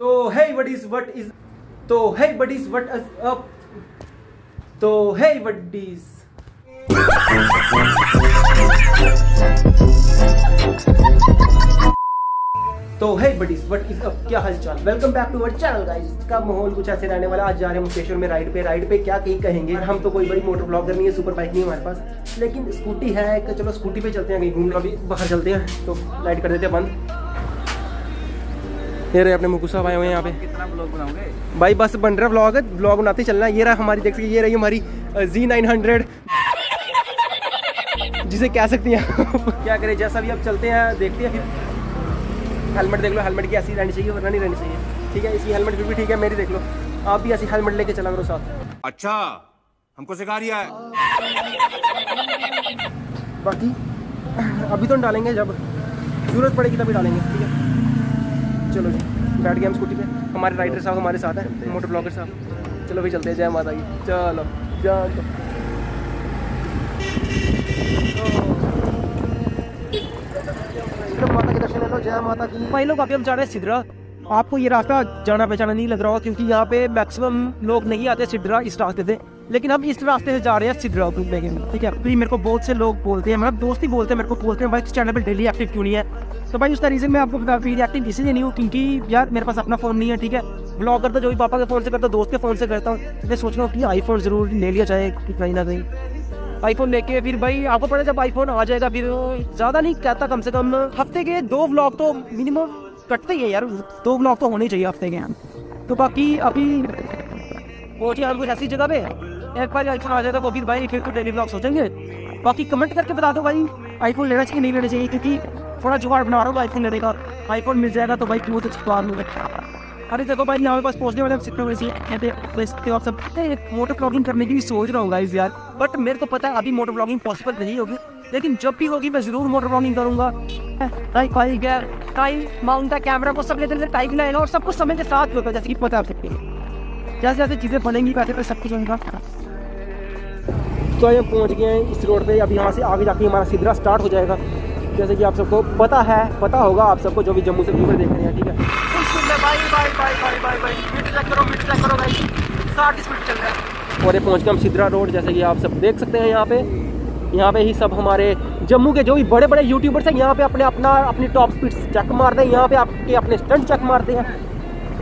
तो hey buddies, what is तो hey buddies, what is up? तो hey buddies. तो है बडीज वट इज़ अप क्या हालचाल? Welcome back to our channel guys का माहौल कुछ ऐसे रहने वाला आज जा रहे हैं मुकेश्वर में राइड पे। राइड पे क्या कहीं कहेंगे? हम तो कोई बड़ी मोटर ब्लॉगर नहीं है सुपर बाइक नहीं हमारे पास। लेकिन स्कूटी है चलो स्कूटी पे चलते हैं, कहीं घूमना। भी बाहर चलते हैं तो लाइट कर देते हैं बंद। ये रहे अपने मुकू साहब आए हुए यहाँ पे। कितना ब्लॉग बनाओगे? भाई बस बन रहा ब्लॉग ब्लॉग बनाते चलना ये रहा हमारी देख सकते ये रही हमारी जी नाइन हंड्रेड जिसे कह सकती हैं क्या करें जैसा भी अब चलते हैं देखते हैं फिर हेलमेट देख लो। हेलमेट की ऐसी रहनी चाहिए वरना नहीं रहनी चाहिए। ठीक है इसकी हेलमेट फिर भी ठीक है मेरी देख लो। आप भी ऐसी हेलमेट लेके चला करो साथ। अच्छा हमको सिखा रिया है। बाकी अभी तो डालेंगे जब ज़रूरत पड़ेगी तभी डालेंगे ठीक है? चलो जी बैठ गए हम स्कूटी पे। हमारे राइडर साहब हमारे साथ हैं मोटर ब्लॉगर साहब। चलो भी चलते हैं जय माता की चलो चलो माता के दर्शन ले लो जय माता की भाई लोग अभी हम जा रहे हैं सिद्धरा आपको ये रास्ता जाना पहचाना नहीं लग रहा होगा क्योंकि यहाँ पे मैक्सिमम लोग नहीं आते सिद्धरा इस रास्ते से। लेकिन हम इस रास्ते से जा रहे हैं सिद्धरा घूमने के ठीक है? तो मेरे को बहुत से लोग बोलते हैं मतलब दोस्त ही बोलते हैं, मेरे को बोलते हैं, भाई, इस चैनल पर डेली एक्टिव क्यों नहीं है? तो भाई उसका रीज़न मैं आपको बता एक्टिव इसलिए नहीं हूँ, क्योंकि यार, मेरे पास अपना फ़ोन नहीं है, ठीक है? ब्लॉग करता जो भी पापा के फ़ोन से करता, दोस्त के फ़ोन से करता हूँ। मैं सोच रहा हूँ कि आईफोन ज़रूर ले लिया जाए कहीं ना कहीं। आईफोन लेके फिर भाई, आपको पता जब आईफोन आ जाएगा, फिर ज़्यादा नहीं कहता कम से कम, हफ़्ते के दो व्लॉग तो मिनिमम कटते ही है यार। दो व्लॉग तो होने चाहिए हफ़्ते के। तो बाकी अभी पहुँचे हम कुछ ऐसी जगह पे एक बार आईफोन आ जाएगा तो फिर भाई, फिर तो डेली ब्लॉग सोचेंगे। बाकी कमेंट करके बता दो भाई आईफोन लेना चाहिए, नहीं लेना चाहिए, क्योंकि थोड़ा जुगाड़ बना रहा हूँ आईफोन लेने का। आईफोन मिल जाएगा तो भाई क्यों तो छुपा लूँगा अरे देखो भाई, यहाँ पास पहुँचने वाले सिक्योर वैसे और सब एक मोटर ब्लॉगिंग करने की भी सोच रहा हूँ गाइस यार। बट मेरे को पता है, अभी मोटर ब्लॉगिंग पॉसिबल नहीं होगी। लेकिन जब भी होगी, मैं ज़रूर मोटर ब्लॉगिंग करूँगा। टाइम माउंट कैमरा को सब लेते टाइम लाएगा और सब कुछ समय के साथ होगा, जैसे कि पता आप सकते हैं जैसे जैसे चीज़ें बनेंगी वैसे सब कुछ होगा। तो आज हम पहुँच गए हैं इस रोड पे। अब यहाँ से आगे जाके हमारा सिद्धरा स्टार्ट हो जाएगा। जैसे कि आप सबको पता है, पता होगा आप सबको जो भी जम्मू से देख रहे हैं, ठीक है? और ये पहुँच गए हम सिद्धरा रोड जैसे कि आप सब देख सकते हैं यहाँ पे। यहाँ पे ही सब हमारे जम्मू के जो भी बड़े बड़े यूट्यूबर्स हैं, यहाँ पे अपने अपना, अपनी टॉप स्पीड चेक मारते हैं। यहाँ पे आपके अपने स्टंट चेक मारते हैं।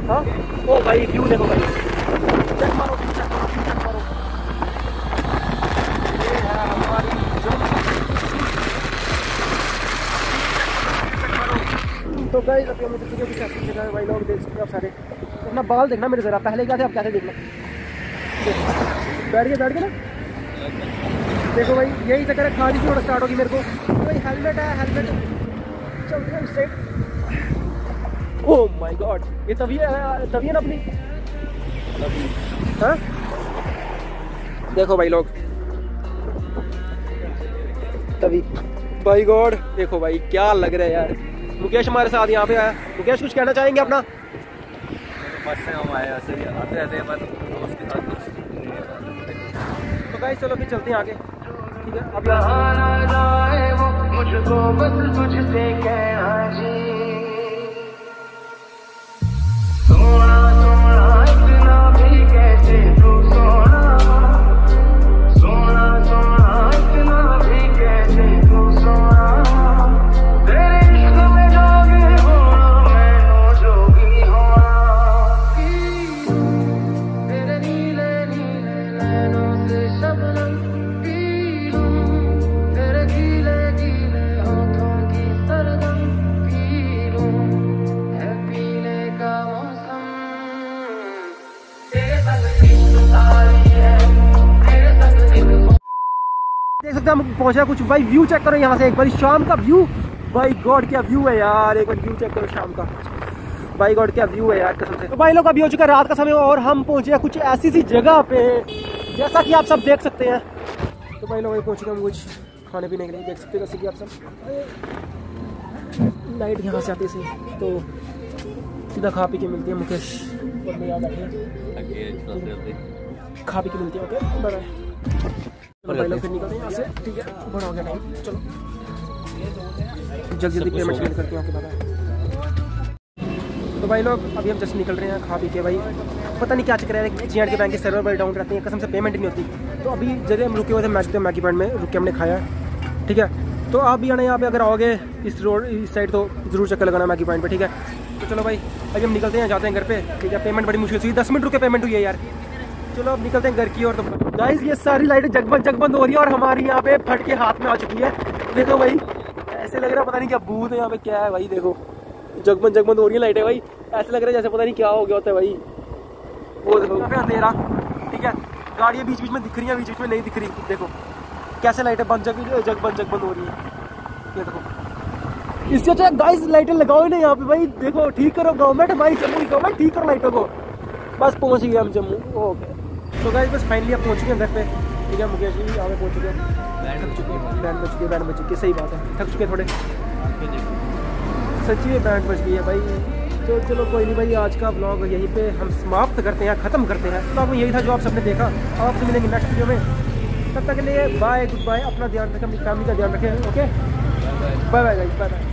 हाँ? ओ भाई व्यू देखो भाई? चेक मारो चेक मारो चेक मारो ये है हमारी जम्मू तो गाइस अभी हम चेक जगह भाई लोग देख सकते हैं आप सारे। अपना बाल देखना मेरे जरा, पहले क्या थे, अब कैसे देखना। देखो। बैठ गए बैठ गए ना? देखो भाई, यही चक्कर है, खाली थोड़ा स्टार्ट होगी मेरे को? भाई हेलमेट है हेलमेट चलते हैं स्ट्रेट ओह माय गॉड ये तभी है तभी है ना अपनी? हाँ? देखो भाई लोग। तभी। भाई गॉड, देखो भाई, क्या लग रहा है यार। मुकेश हमारे साथ यहाँ पे आया मुकेश कुछ कहना चाहेंगे अपना? बस से हम आए आते रहते हैं पर दोस्त के साथ कुछ तो गाइस चलो फिर चलते हैं आगे। ठीक है? अब मुझको बस तुझसे कहना देख सकते हैं हम पहुँचा कुछ भाई व्यू चेक करो यहाँ से एक बार शाम का व्यू भाई गॉड क्या व्यू है यार एक बार व्यू चेक करो शाम का। भाई गॉड क्या व्यू है यार कसम से। तो भाई लोग अभी हो चुका है रात का समय और हम पहुँचे हैं कुछ ऐसी सी जगह पे जैसा कि आप सब देख सकते हैं। तो भाई लोग अभी पहुँच हम कुछ खाने पीने के लिए देख सकते हैं जैसे कि आप सब। लाइट यहाँ से आती इसे, तो सीधा खा पी के मिलती है मुकेश। और मैं यहाँ बैठे। खा पी के मिलती है ओके बाय चलो भाई लोग फिर निकलते हैं यहाँ से ठीक है? बड़ा हो गया टाइम चलो। जल्दी जल्दी पेमेंट करते हैं तो भाई लोग अभी हम जस्ट निकल रहे हैं खा पी के भाई। पता नहीं क्या चक्कर है जी के बैंक के सर्वर बड़े डाउन रहते हैं कसम से पेमेंट नहीं होती। तो अभी जगह हम रुके हुए थे थे मैगी पॉइंट में रुके हमने खाया ठीक है? तो आप भी आना यहाँ पे अगर आओगे इस रोड इस साइड तो ज़रूर चक्कर लगाना मैगी पॉइंट पर ठीक है? तो चलो भाई, अभी हम निकलते हैं, जाते हैं घर पे। ठीक है पेमेंट बड़ी मुश्किल। से दस मिनट रुके पेमेंट हुई है यार। चलो, अब निकलते हैं घर की और तो गाइस ये सारी लाइटें जगबंद जगबंद हो रही है और हमारी यहाँ पे फट के हाथ में आ चुकी है। देखो भाई, ऐसे लग रहा है पता नहीं क्या भूत है यहाँ पे, क्या है भाई, देखो। जगबंद जगबंद हो रही है लाइटें भाई। ऐसे लग रहा है जैसे पता नहीं क्या हो गया होता है भाई। वो देखो अंधेरा। ठीक है, गाड़ियाँ बीच बीच में दिख रही है बीच बीच में नहीं दिख रही। देखो, कैसे लाइटें बंद, जग, जगबंद जगबंद हो रही है। ये देखो। इससे अच्छा गाइस लाइटें लगाओ ही नहीं यहाँ पे भाई। देखो ठीक करो गवर्नमेंट हमारी जम्मू की गवर्नमेंट ठीक करो लाइटों को। बस पहुँच गए हम जम्मू। ओके तो गाइस बस फाइनली आप पहुँच गए घर पे। ठीक है मुकेश जी आगे पहुँच थक चुके हैं। बैंड बज चुकी बैंड बज चुकी सही बात है। थक चुके थोड़े। सच्ची में बैंड बज गई है भाई। तो चलो कोई नहीं भाई आज का ब्लॉग यहीं पे हम समाप्त करते हैं ख़त्म करते हैं। तो अब यही था जो आप सबने देखा। अब आपसे मिलेंगे नेक्स्ट वीडियो में। तब तक के लिए बाय गुड बाय अपना ध्यान रखें अपनी फैमिली का ध्यान रखें okay bye bye bye bye